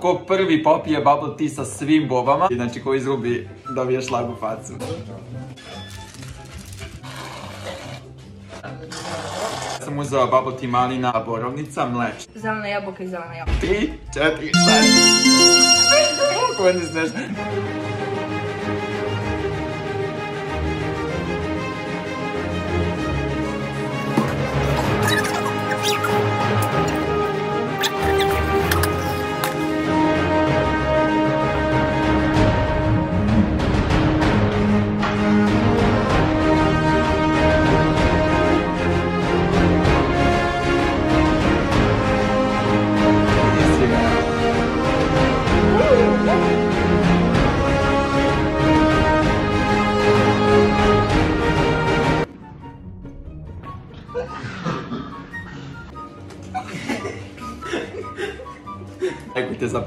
Ko prvi popije bubble tea sa svim bobama, znači ko izgubi dobije šlag u facu. Sam uzeo bubble tea malina, borovnica, mleč. Zelena jabuka i zelena jabuka. Tri, četiri, pet. Kako smešno. Aguenta essa